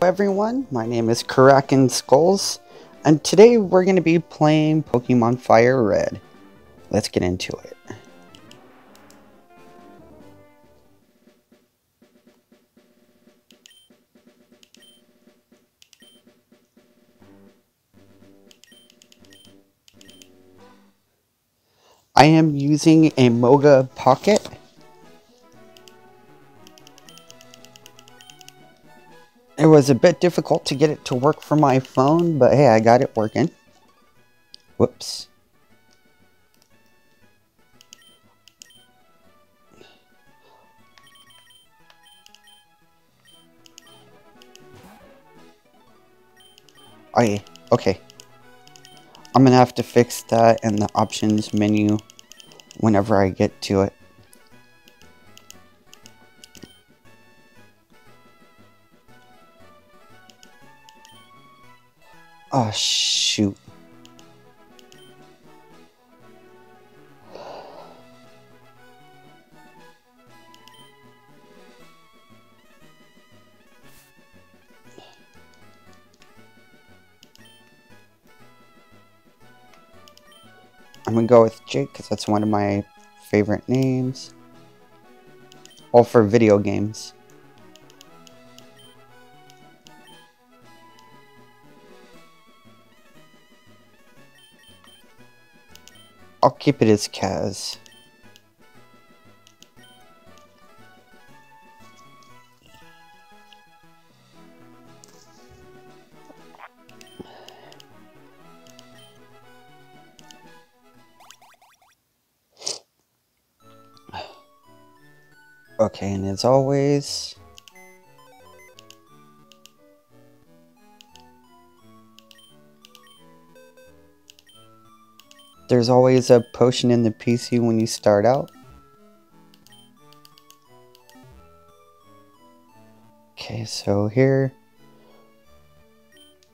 Hello everyone, my name is Krakan Skullz, and today we're going to be playing Pokemon Fire Red. Let's get into it. I am using a Moga Pocket. It was a bit difficult to get it to work for my phone, but hey, I got it working. Whoops. I okay. I'm gonna have to fix that in the options menu whenever I get to it. Oh shoot. I'm gonna go with Jake because that's one of my favorite names. All for video games. I'll keep it as Kaz. Okay, and as always... There's always a potion in the PC when you start out. Okay, so here...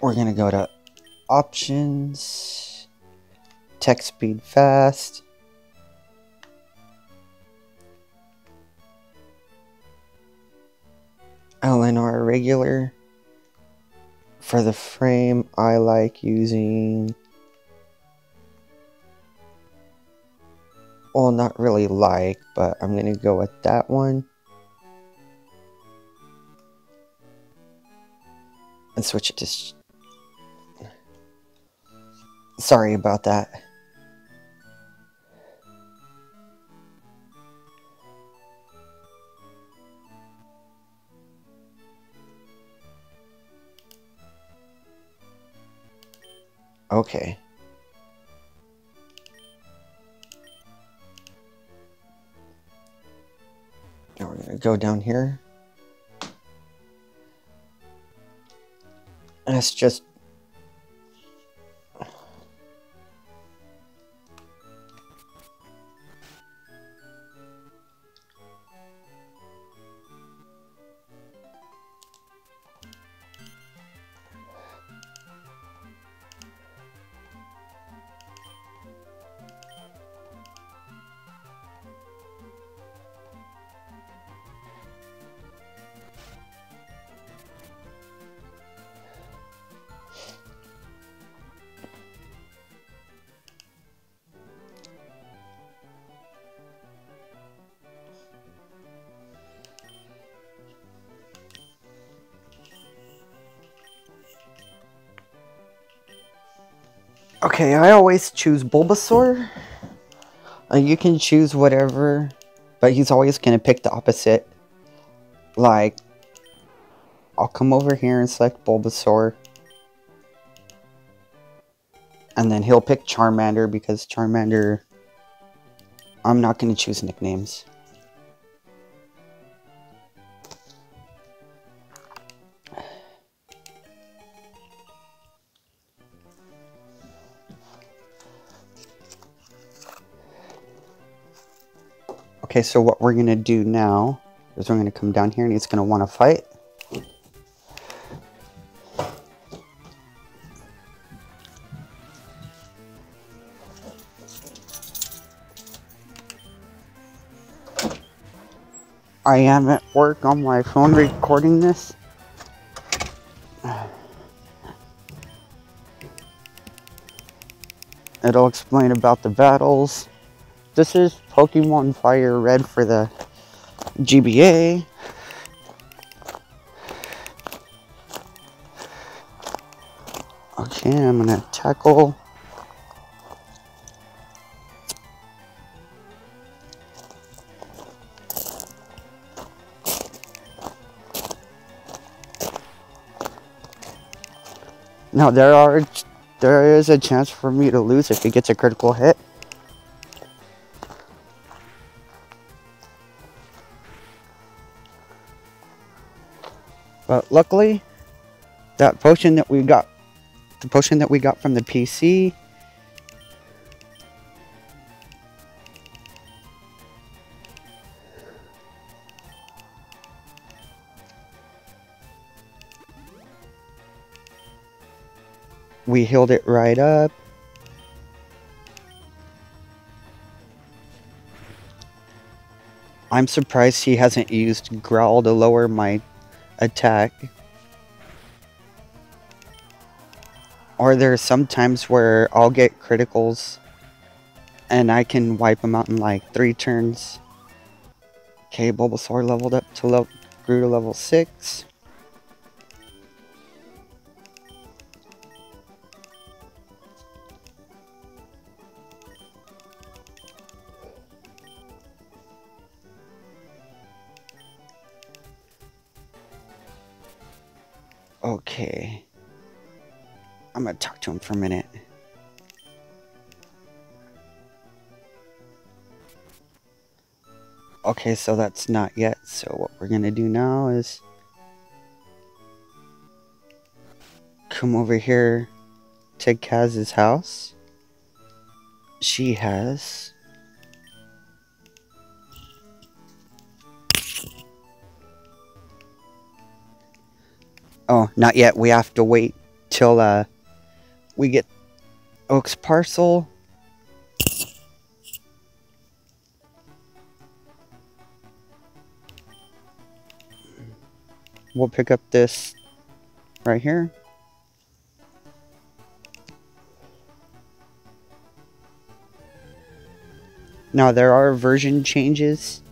We're gonna go to Options... Text speed fast... LNR regular. For the frame, I like using... Well, not really like, but I'm going to go with that one. And switch it to... Sorry about that. Okay. Go down here. And it's just Okay, I always choose Bulbasaur. Uh, you can choose whatever, but he's always going to pick the opposite. Like, I'll come over here and select Bulbasaur. And then he'll pick Charmander because Charmander... I'm not going to choose nicknames. Okay, so what we're going to do now is we're going to come down here and he's going to want to fight. I am at work on my phone recording this. It'll explain about the battles. This is Pokemon Fire Red for the GBA. Okay, I'm gonna tackle. Now there are there is a chance for me to lose if he gets a critical hit. But luckily, that potion that we got, the potion that we got from the PC, we healed it right up. I'm surprised he hasn't used Growl to lower my attack. Or there's some times where I'll get criticals and I can wipe them out in like three turns. Okay, Bulbasaur leveled up to level grew to level 6. To him for a minute. Okay, so that's not yet. So what we're gonna do now is come over here to Kaz's house. She has Oh, not yet. We have to wait till uh, we get Oak's parcel. We'll pick up this right here. Now there are version changes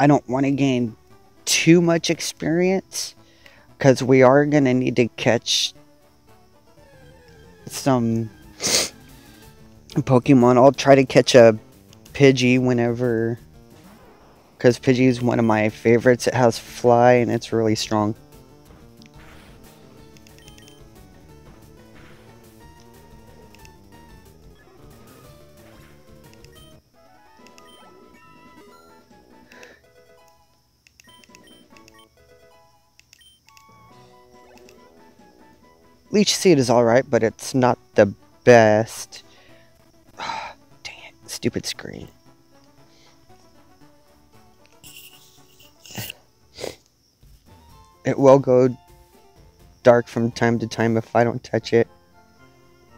I don't want to gain too much experience because we are going to need to catch some Pokemon. I'll try to catch a Pidgey whenever because Pidgey is one of my favorites. It has Fly and it's really strong. Leech Seed is alright, but it's not the best. Oh, dang it, stupid screen. It will go dark from time to time if I don't touch it.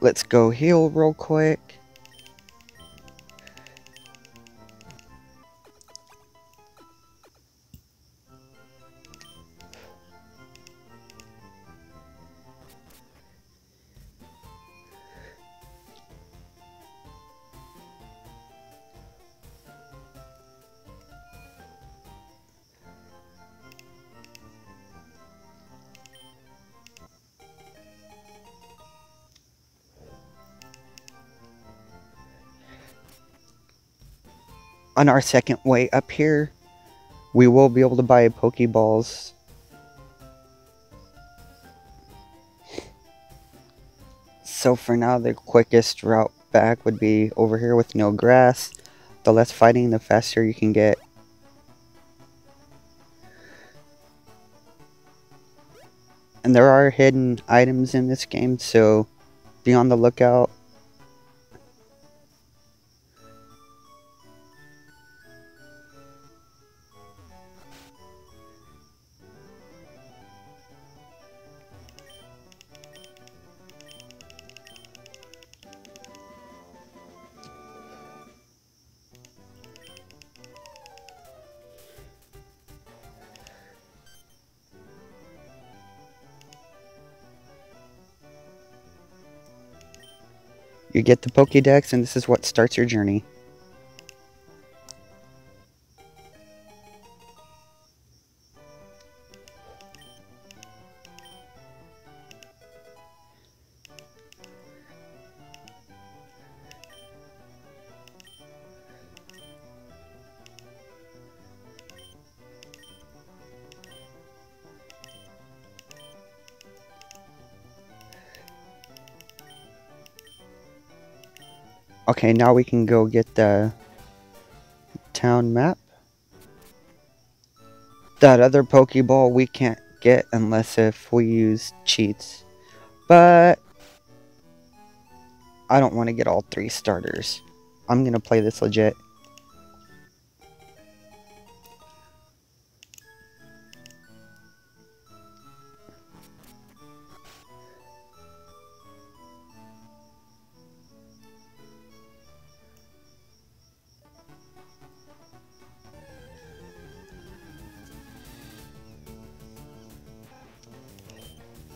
Let's go heal real quick. On our second way up here, we will be able to buy Pokeballs. So for now, the quickest route back would be over here with no grass. The less fighting, the faster you can get. And there are hidden items in this game, so be on the lookout. You get the Pokédex, and this is what starts your journey. Okay, now we can go get the town map. That other Pokeball we can't get unless if we use cheats. But I don't want to get all three starters. I'm going to play this legit.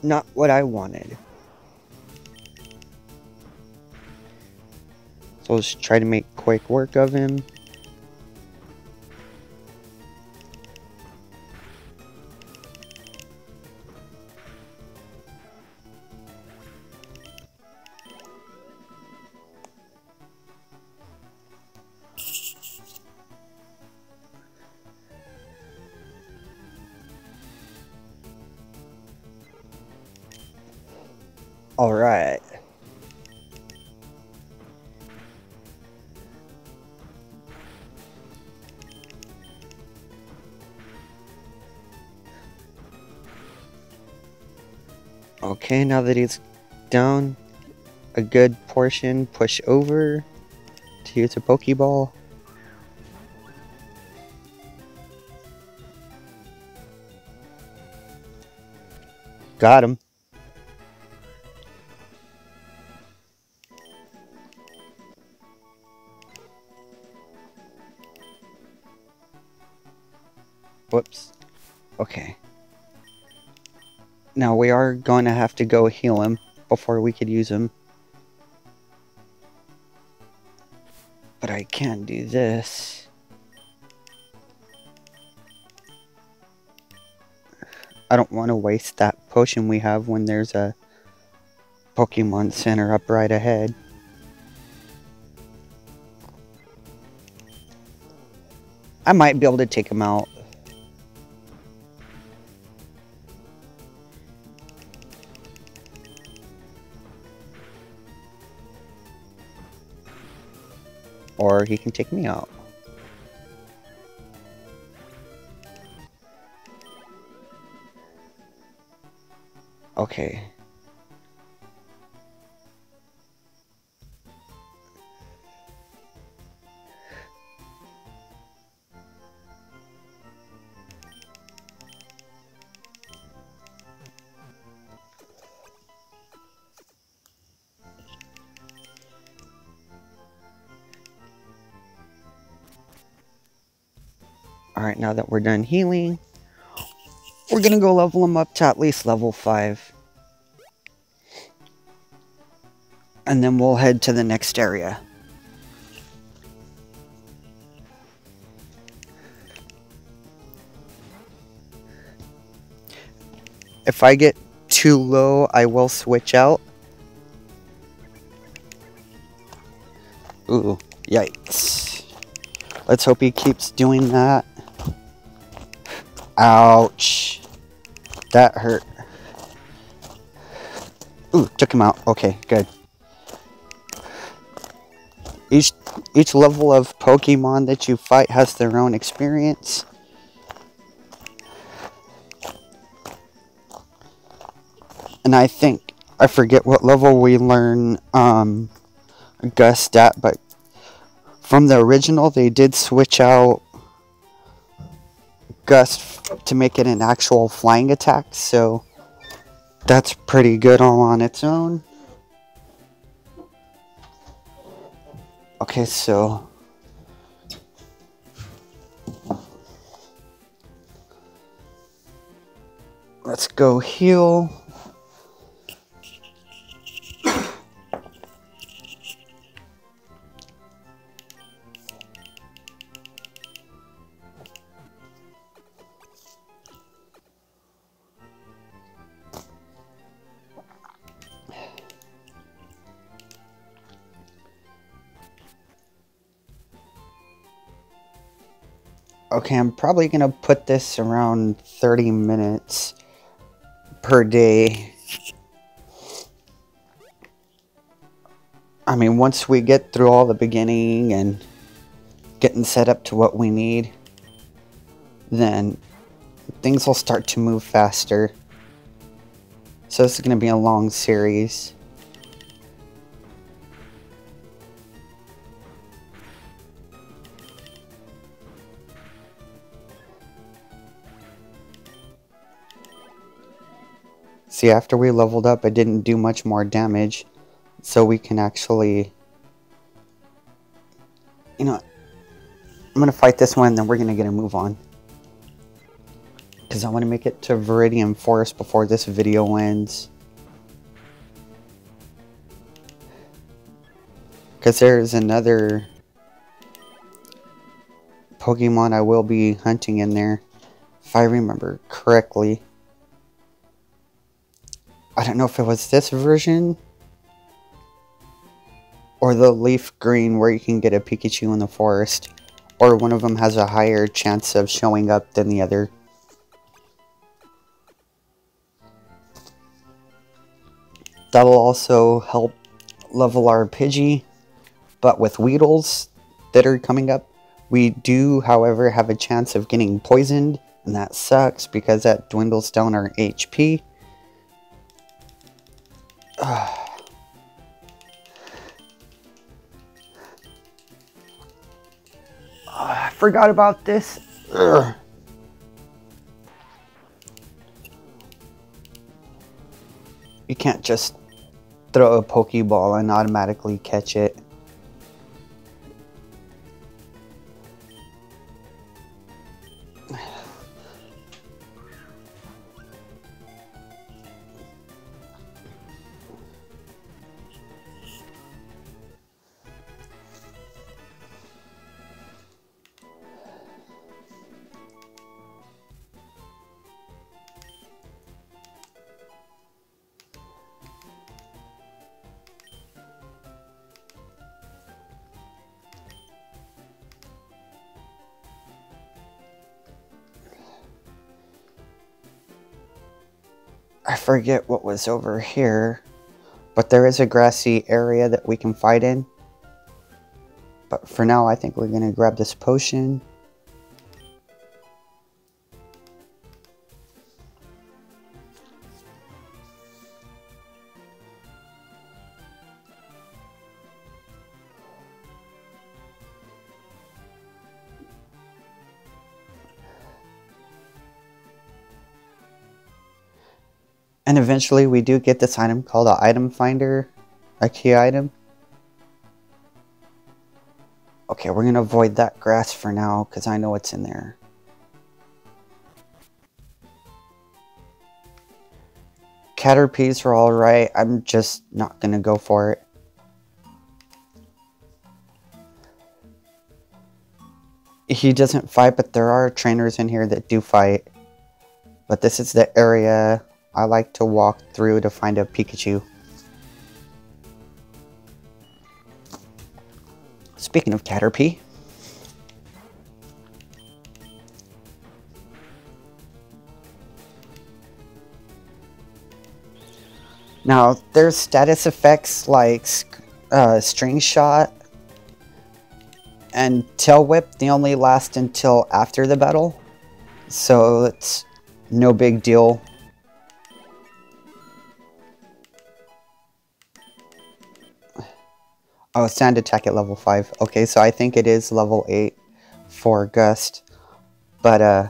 Not what I wanted. So let's try to make quick work of him. All right. Okay, now that he's down a good portion, push over to use a Pokeball. Got him. Are going to have to go heal him before we could use him. But I can do this. I don't want to waste that potion we have when there's a Pokemon Center up right ahead. I might be able to take him out. Or he can take me out. Okay. Alright, now that we're done healing, we're gonna go level him up to at least level 5. And then we'll head to the next area. If I get too low, I will switch out. Ooh, yikes. Let's hope he keeps doing that. Ouch. That hurt. Ooh, took him out. Okay, good. Each each level of Pokemon that you fight has their own experience. And I think I forget what level we learn um, Gust at, but from the original, they did switch out Gust to make it an actual flying attack, so that's pretty good all on its own. Okay, so let's go heal. Okay, I'm probably going to put this around 30 minutes per day. I mean, once we get through all the beginning and getting set up to what we need, then things will start to move faster. So this is going to be a long series. See, after we leveled up, it didn't do much more damage. So we can actually... You know, I'm going to fight this one, then we're going to get a move on. Because I want to make it to Viridian Forest before this video ends. Because there's another Pokemon I will be hunting in there. If I remember correctly. I don't know if it was this version or the leaf green where you can get a Pikachu in the forest or one of them has a higher chance of showing up than the other. That'll also help level our Pidgey, but with Weedles that are coming up, we do, however, have a chance of getting poisoned, and that sucks because that dwindles down our HP. Ah. I forgot about this. Ugh. You can't just throw a Pokeball and automatically catch it. I forget what was over here. But there is a grassy area that we can fight in. But for now, I think we're going to grab this potion. Eventually we do get this item called an item finder, a key item. Okay, we're going to avoid that grass for now because I know what's in there. Caterpies are alright, I'm just not going to go for it. He doesn't fight, but there are trainers in here that do fight. But this is the area I like to walk through to find a Pikachu. Speaking of Caterpie. Now, there's status effects like uh, String Shot and Tail Whip. They only last until after the battle. So it's no big deal Oh, sand attack at level 5. Okay, so I think it is level 8 for Gust. But, uh,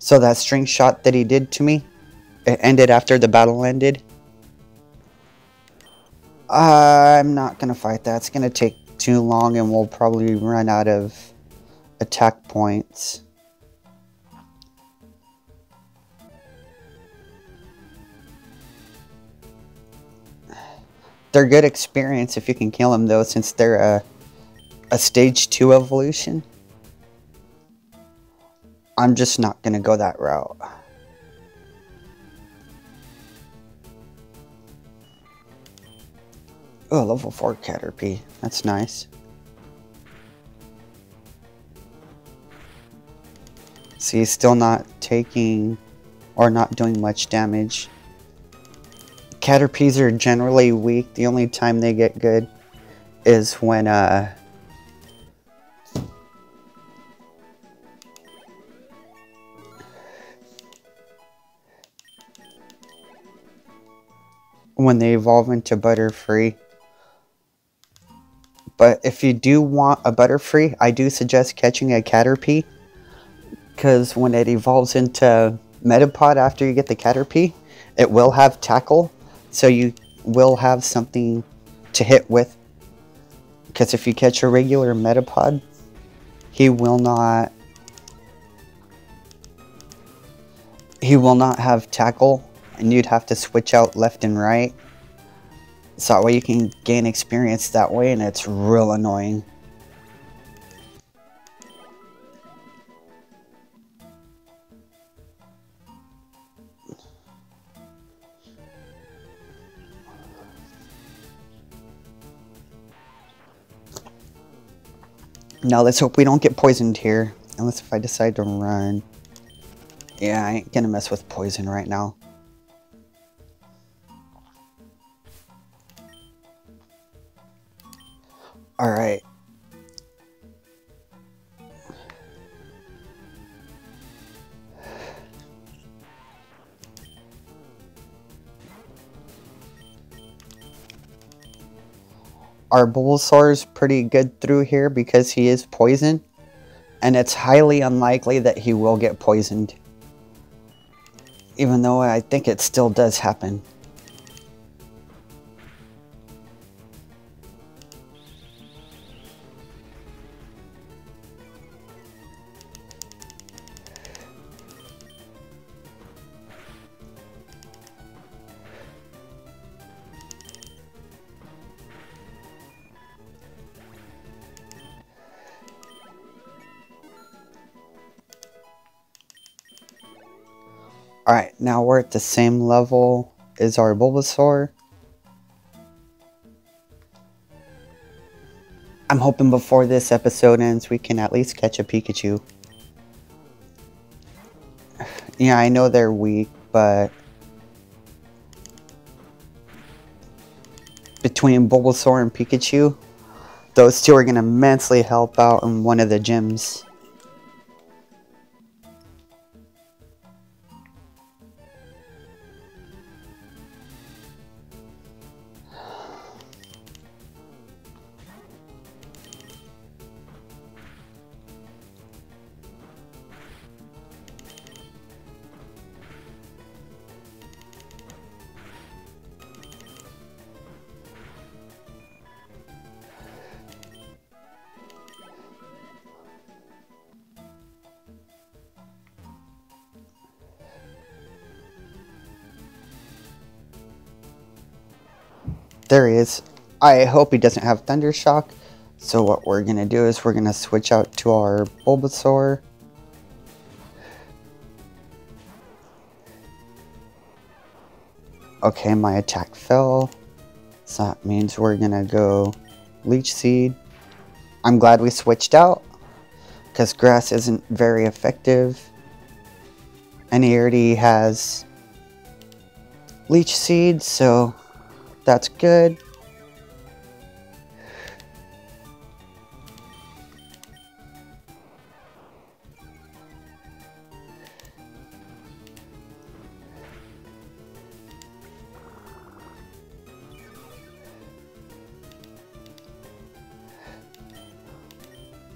so that string shot that he did to me, it ended after the battle ended. I'm not to fight that. It's to take too long and we'll probably run out of attack points. They're good experience if you can kill them though since they're a, a stage 2 evolution. I'm just not going to go that route. Oh, level 4 Caterpie. That's nice. See, he's still not taking or not doing much damage. Caterpies are generally weak. The only time they get good is when uh, when they evolve into Butterfree. But if you do want a Butterfree, I do suggest catching a Caterpie. Because when it evolves into Metapod after you get the Caterpie, it will have Tackle. So you will have something to hit with. Because if you catch a regular Metapod, he will not... He will not have Tackle. And you'd have to switch out left and right. So that way you can gain experience that way and it's real annoying. Now let's hope we don't get poisoned here. Unless if I decide to run. Yeah, I ain't gonna mess with poison right now. All Our Bulbasaur is pretty good through here because he is poison. And it's highly unlikely that he will get poisoned. Even though I think it still does happen. Alright, now we're at the same level as our Bulbasaur. I'm hoping before this episode ends we can at least catch a Pikachu. Yeah, I know they're weak, but... Between Bulbasaur and Pikachu, those two are going to immensely help out in one of the gyms. There he is. I hope he doesn't have Thunder Shock. So what we're going to do is we're going to switch out to our Bulbasaur. Okay, my attack fell. So that means we're going to go Leech Seed. I'm glad we switched out. Because grass isn't very effective. And he already has Leech Seed, so that's good.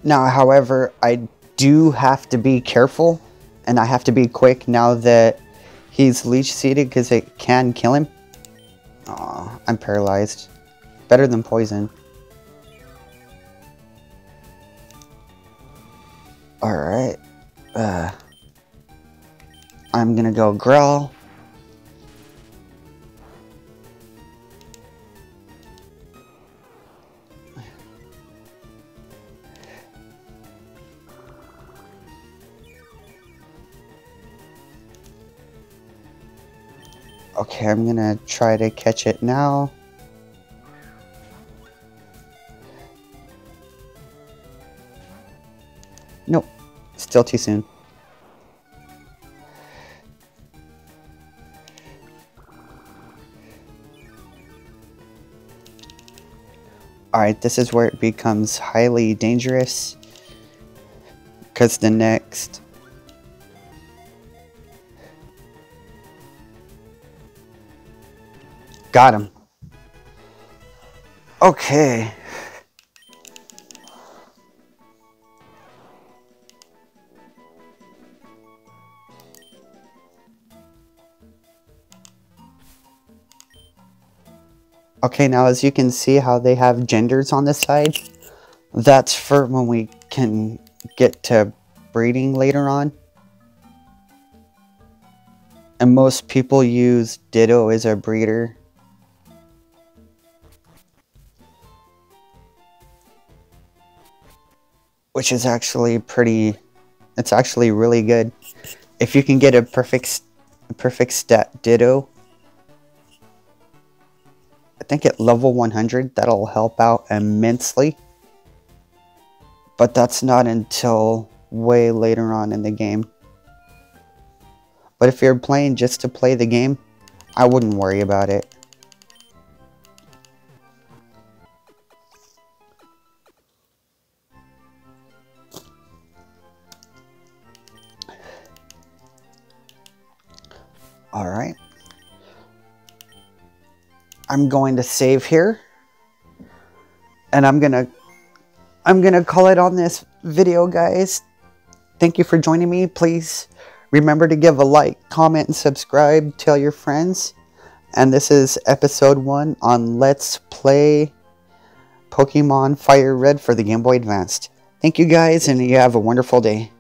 Now, however, I do have to be careful and I have to be quick now that he's leech seeded because it can kill him. Aw, I'm paralyzed. Better than poison. Alright. Uh, I'm gonna go Growl. Okay, I'm gonna try to catch it now. Nope, still too soon. Alright, this is where it becomes highly dangerous. Because the next Got him. Okay. Okay, now as you can see how they have genders on the side, that's for when we can get to breeding later on. And most people use Ditto as a breeder which is actually pretty, it's actually really good. If you can get a perfect, perfect stat ditto, I think at level 100, that'll help out immensely. But that's not until way later on in the game. But if you're playing just to play the game, I wouldn't worry about it. All right. I'm going to save here. And I'm going to I'm going to call it on this video, guys. Thank you for joining me. Please remember to give a like, comment, and subscribe. Tell your friends. And this is episode 1 on Let's Play Pokemon Fire Red for the Game Boy Advanced. Thank you guys, and you have a wonderful day.